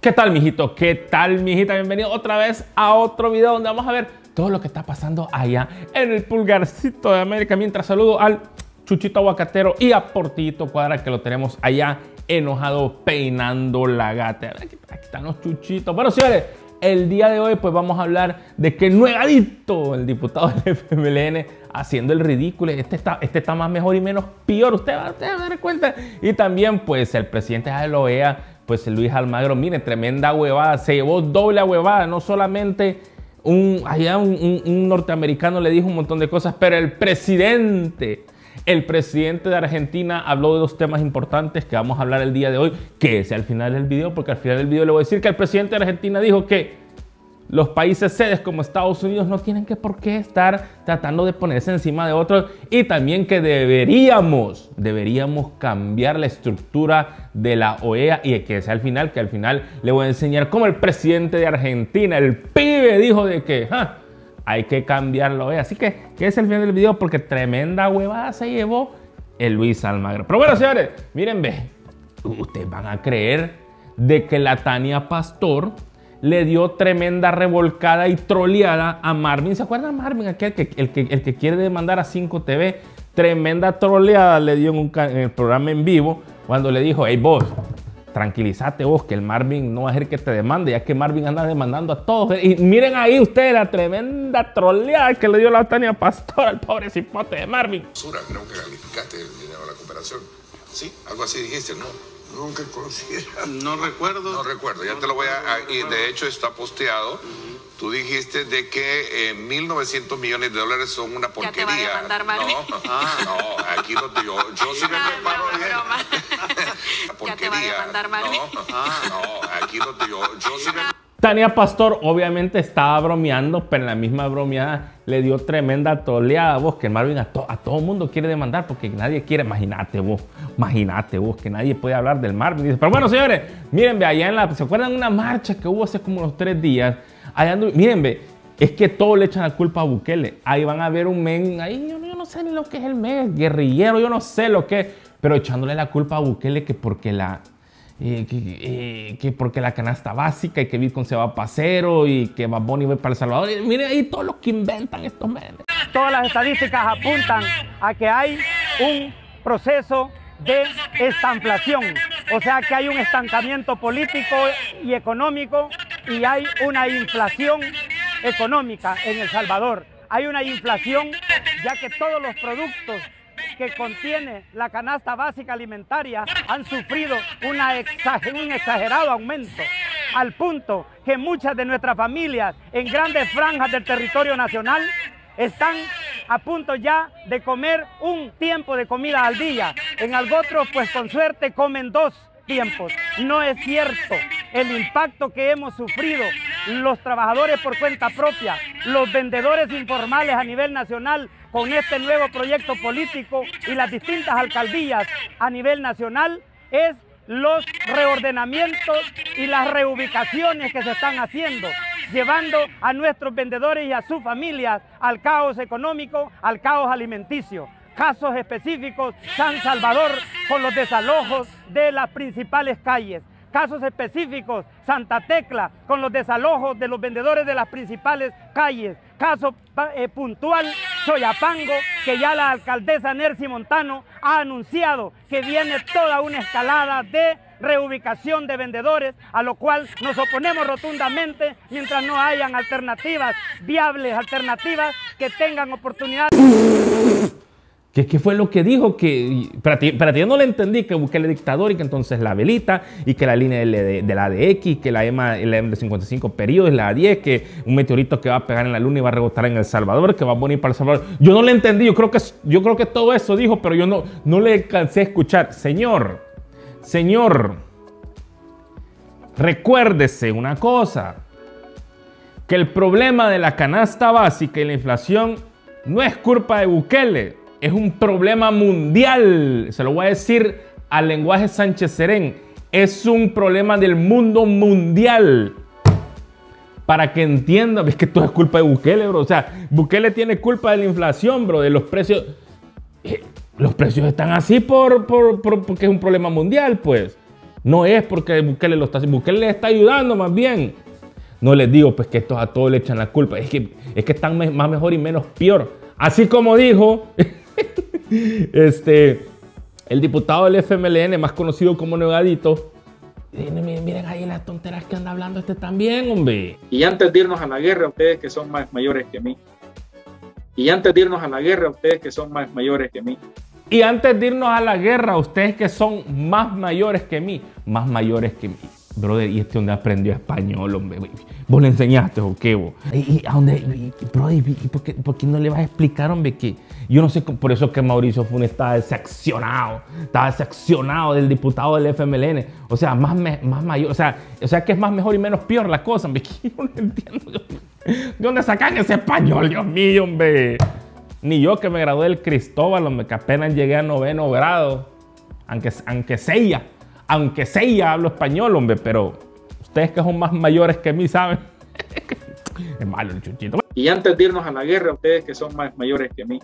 ¿Qué tal, mijito? ¿Qué tal, mijita? Bienvenido otra vez a otro video donde vamos a ver todo lo que está pasando allá en el pulgarcito de América. Mientras saludo al Chuchito Aguacatero y a Portillito Cuadra que lo tenemos allá enojado peinando la gata. Aquí, aquí están los chuchitos. Bueno, señores, el día de hoy pues vamos a hablar de que nuevadito el diputado del FMLN haciendo el ridículo. Este está, este está más mejor y menos peor. Usted va, usted va a dar cuenta. Y también pues el presidente de la OEA, pues Luis Almagro, mire, tremenda huevada. Se llevó doble huevada. No solamente un, allá un, un norteamericano le dijo un montón de cosas, pero el presidente el presidente de Argentina habló de dos temas importantes que vamos a hablar el día de hoy, que es al final del video, porque al final del video le voy a decir que el presidente de Argentina dijo que los países sedes como Estados Unidos no tienen que por qué estar tratando de ponerse encima de otros y también que deberíamos, deberíamos cambiar la estructura de la OEA y que sea al final, que al final le voy a enseñar cómo el presidente de Argentina, el pibe, dijo de que... hay que cambiarlo. ¿eh? Así que, que es el final del video porque tremenda huevada se llevó el Luis Almagro. Pero bueno, señores, miren, ve, ustedes van a creer de que la Tania Pastor le dio tremenda revolcada y troleada a Marvin. ¿Se acuerdan Marvin? Aquel que, el, que, el que quiere demandar a 5TV. Tremenda troleada le dio en, un, en el programa en vivo cuando le dijo, hey vos, tranquilízate vos, que el Marvin no va a ser que te demande, ya que Marvin anda demandando a todos. Y miren ahí ustedes la tremenda troleada que le dio la Tania Pastor al pobre cipote de Marvin. Creo que calificaste el dinero de la cooperación. Sí, algo así dijiste, ¿no? Nunca considera. No recuerdo. No recuerdo, ya te lo voy a... Y de hecho está posteado. Tú dijiste de que eh, 1.900 millones de dólares son una Ya te va a porquería. demandar Marvin. no, ah, no, aquí no te... Yo, yo sí me Ah, preparo bien. broma. La Ya te va a porquería. Marvin. No, ah, no, aquí no te... Yo, yo sí me... Tania Pastor obviamente estaba bromeando, pero en la misma bromeada le dio tremenda troleada vos, que Marvin a, to- a todo mundo quiere demandar porque nadie quiere, imagínate vos, imagínate vos, que nadie puede hablar del Marvin. Pero bueno, señores, miren, allá en la, ¿se acuerdan una marcha que hubo hace como unos tres días? Allá miren, ve, es que todos le echan la culpa a Bukele. Ahí van a ver un men, ahí yo, yo no sé ni lo que es el men, guerrillero, yo no sé lo que es, pero echándole la culpa a Bukele que porque la que, que porque la canasta básica y que Bitcoin se va para cero y que Bad Bunny va para El Salvador. Y mire ahí todo lo que inventan estos memes. todas las estadísticas apuntan a que hay un proceso de estanflación, o sea que hay un estancamiento político y económico y hay una inflación económica en El Salvador. Hay una inflación ya que todos los productos que contiene la canasta básica alimentaria han sufrido un exagerado aumento, al punto que muchas de nuestras familias en grandes franjas del territorio nacional están a punto ya de comer un tiempo de comida al día. En algo otros, pues con suerte, comen dos tiempos. No es cierto el impacto que hemos sufrido los trabajadores por cuenta propia, los vendedores informales a nivel nacional con este nuevo proyecto político y las distintas alcaldías a nivel nacional es los reordenamientos y las reubicaciones que se están haciendo, llevando a nuestros vendedores y a sus familias al caos económico, al caos alimenticio. Casos específicos, San Salvador con los desalojos de las principales calles. Casos específicos, Santa Tecla con los desalojos de los vendedores de las principales calles. Caso eh, puntual, Soyapango, que ya la alcaldesa Nercy Montano ha anunciado que viene toda una escalada de reubicación de vendedores, a lo cual nos oponemos rotundamente mientras no hayan alternativas viables, alternativas que tengan oportunidad. ¿Qué, qué fue lo que dijo? Que, espérate, espérate, yo no le entendí que Bukele es dictador y que entonces la velita y que la línea de, de la ADX, que la EMA, la M de 55 periodos, la A10, que un meteorito que va a pegar en la luna y va a rebotar en El Salvador, que va a venir para El Salvador. Yo no le entendí, yo creo que, yo creo que todo eso dijo, pero yo no, no le cansé a escuchar. Señor, señor, recuérdese una cosa, que el problema de la canasta básica y la inflación no es culpa de Bukele, es un problema mundial. Se lo voy a decir al lenguaje Sánchez Serén. Es un problema del mundo mundial. Para que entiendan, es que todo es culpa de Bukele, bro. O sea, Bukele tiene culpa de la inflación, bro, de los precios. Eh, Los precios están así por, por- por- porque es un problema mundial, pues. No es porque Bukele lo está haciendo. Bukele le está ayudando más bien. No les digo pues que estos a todos le echan la culpa. Es que, es que están más mejor y menos peor. Así como dijo este, el diputado del FMLN, más conocido como Negadito. Miren, ahí las tonteras que anda hablando este también, hombre. Y antes de irnos a la guerra, ustedes que son más mayores que mí. Y antes de irnos a la guerra, ustedes que son más mayores que mí. Y antes de irnos a la guerra, ustedes que son más mayores que mí, más mayores que mí. Brother, ¿y este donde aprendió español, hombre? ¿Vos le enseñaste o qué, vos? ¿Y, a dónde? brother, por, qué, por, qué, no le vas a explicar, hombre, que yo no sé, por eso que Mauricio Funes estaba decepcionado, estaba decepcionado del diputado del FMLN. O sea, más, más mayor, o sea, o sea, que es más mejor y menos peor la cosa. Yo no entiendo. ¿De dónde sacan ese español, Dios mío, hombre? Ni yo que me gradué del Cristóbal, hombre, que apenas llegué a noveno grado, aunque, aunque sea, aunque sea hablo español, hombre, pero ustedes que son más mayores que mí saben. es malo el chuchito. Y antes de irnos a la guerra, ustedes que son más mayores que mí.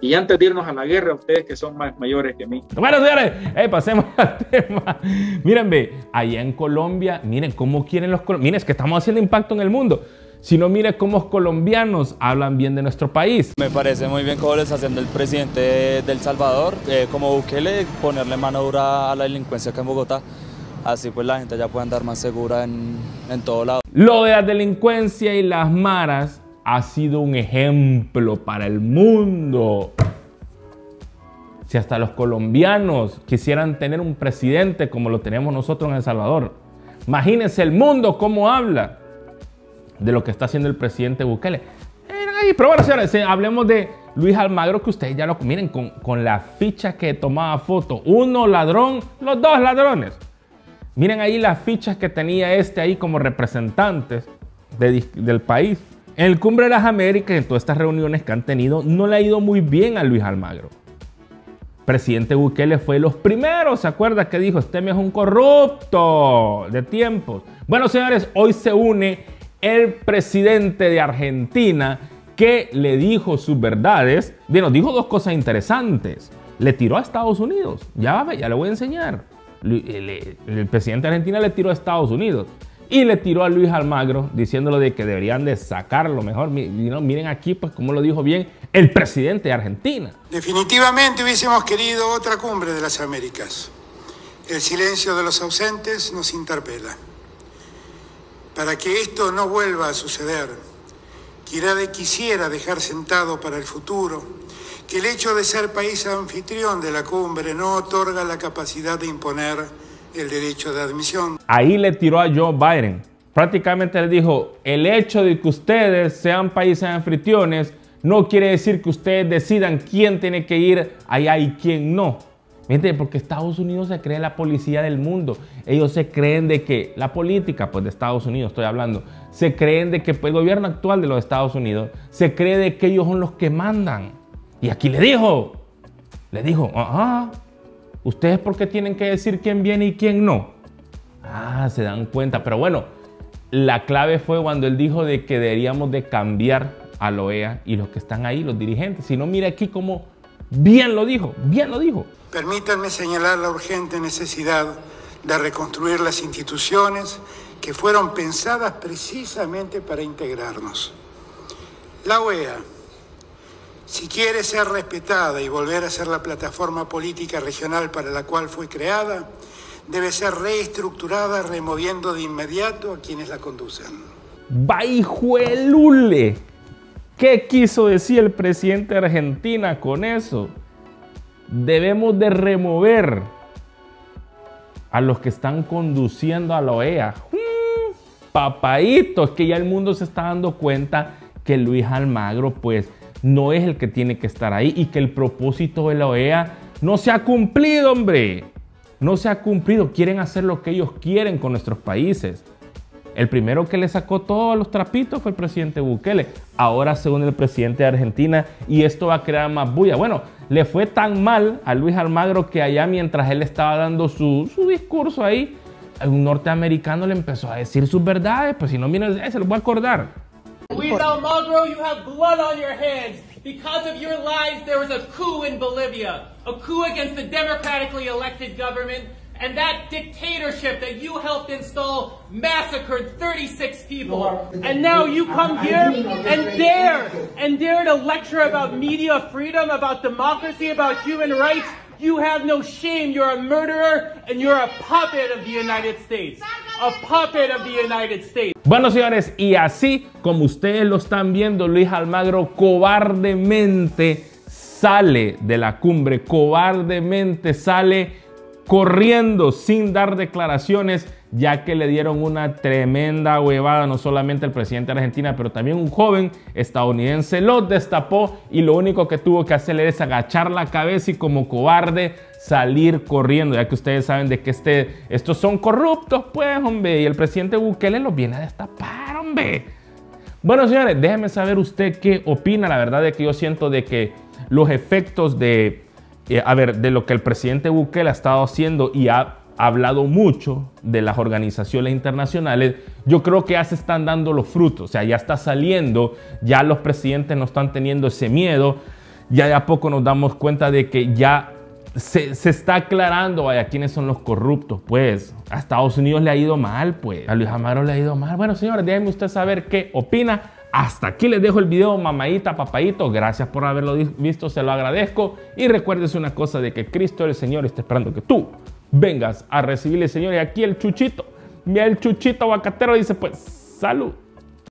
Y antes de irnos a la guerra, ustedes que son más mayores que mí. Bueno, señores, eh, pasemos al tema. Miren, ve, allá en Colombia, miren cómo quieren los colombianos. Miren, es que estamos haciendo impacto en el mundo sino mire cómo los colombianos hablan bien de nuestro país. Me parece muy bien cómo les está haciendo el presidente del Salvador, eh, como Bukele, ponerle mano dura a la delincuencia acá en Bogotá. Así pues la gente ya puede andar más segura en, en todo lado. Lo de la delincuencia y las maras ha sido un ejemplo para el mundo. Si hasta los colombianos quisieran tener un presidente como lo tenemos nosotros en El Salvador, imagínense el mundo cómo habla de lo que está haciendo el presidente Bukele. Pero bueno, señores, hablemos de Luis Almagro, que ustedes ya lo miren con, con la ficha que tomaba foto. Uno ladrón, los dos ladrones. Miren ahí las fichas que tenía este ahí como representantes del país. En el Cumbre de las Américas, en todas estas reuniones que han tenido, no le ha ido muy bien a Luis Almagro. Presidente Bukele fue los primeros, ¿se acuerda que dijo? Este es un corrupto de tiempos. Bueno, señores, hoy se une el presidente de Argentina que le dijo sus verdades. Bueno, dijo dos cosas interesantes. Le tiró a Estados Unidos. Ya, ya le voy a enseñar. El, presidente de Argentina le tiró a Estados Unidos. Y le tiró a Luis Almagro diciéndole de que deberían de sacarlo mejor. Miren aquí, pues, como lo dijo bien el presidente de Argentina. Definitivamente hubiésemos querido otra cumbre de las Américas. El silencio de los ausentes nos interpela. Para que esto no vuelva a suceder, quisiera dejar sentado para el futuro que el hecho de ser país anfitrión de la cumbre no otorga la capacidad de imponer el derecho de admisión. Ahí le tiró a Joe Biden. Prácticamente le dijo, el hecho de que ustedes sean países anfitriones no quiere decir que ustedes decidan quién tiene que ir allá y quién no. Porque Estados Unidos se cree la policía del mundo. Ellos se creen de que la política, pues de Estados Unidos estoy hablando, se creen de que pues, el gobierno actual de los Estados Unidos se cree de que ellos son los que mandan. Y aquí le dijo, le dijo, ajá, ustedes por qué tienen que decir quién viene y quién no. Ah, se dan cuenta. Pero bueno, la clave fue cuando él dijo de que deberíamos de cambiar a la OEA y los que están ahí, los dirigentes. Si no, mira aquí cómo bien lo dijo, bien lo dijo. Permítanme señalar la urgente necesidad de reconstruir las instituciones que fueron pensadas precisamente para integrarnos. La OEA, si quiere ser respetada y volver a ser la plataforma política regional para la cual fue creada, debe ser reestructurada removiendo de inmediato a quienes la conducen. ¡Baijuelule! ¿Qué quiso decir el presidente de Argentina con eso? debemos de remover a los que están conduciendo a la OEA. Mm, papaito, es que ya el mundo se está dando cuenta que Luis Almagro pues no es el que tiene que estar ahí y que el propósito de la OEA no se ha cumplido, hombre. No se ha cumplido. Quieren hacer lo que ellos quieren con nuestros países. El primero que le sacó todos los trapitos fue el presidente Bukele. Ahora se une el presidente de Argentina y esto va a crear más bulla. Bueno, le fue tan mal a Luis Almagro que allá mientras él estaba dando su, su discurso ahí, un norteamericano le empezó a decir sus verdades. Pues si no, miren, se los voy a acordar. Luis Almagro, you have blood on your hands. Because of your lies, there was a coup in Bolivia, a coup against the democratically elected government And that dictatorship that you helped install massacred 36 people. And now you come here and dare, and dare to lecture about media freedom, about democracy, about human rights. You have no shame. You're a murderer and you're a puppet of the United States. A puppet of the United States. Bueno, señores, y así como ustedes lo están viendo, Luis Almagro cobardemente sale de la cumbre, cobardemente sale corriendo sin dar declaraciones, ya que le dieron una tremenda huevada, no solamente el presidente de Argentina, pero también un joven estadounidense lo destapó y lo único que tuvo que hacer es agachar la cabeza y como cobarde salir corriendo, ya que ustedes saben de que este, estos son corruptos, pues, hombre, y el presidente Bukele los viene a destapar, hombre. Bueno, señores, déjenme saber usted qué opina. La verdad es que yo siento de que los efectos de eh, a ver, de lo que el presidente Bukele ha estado haciendo y ha hablado mucho de las organizaciones internacionales, yo creo que ya se están dando los frutos, o sea, ya está saliendo, ya los presidentes no están teniendo ese miedo, ya de a poco nos damos cuenta de que ya se, está aclarando, vaya, quiénes son los corruptos, pues a Estados Unidos le ha ido mal, pues a Luis Amaro le ha ido mal. Bueno, señores, déjenme usted saber qué opina. Hasta aquí les dejo el video, mamadita, papayito. Gracias por haberlo visto, se lo agradezco. Y recuérdese una cosa de que Cristo el Señor está esperando que tú vengas a recibirle, Señor. Y aquí el chuchito, mira el chuchito aguacatero dice, pues, salud.